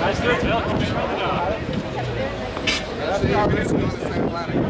Nice to meet you. Come in front of the door.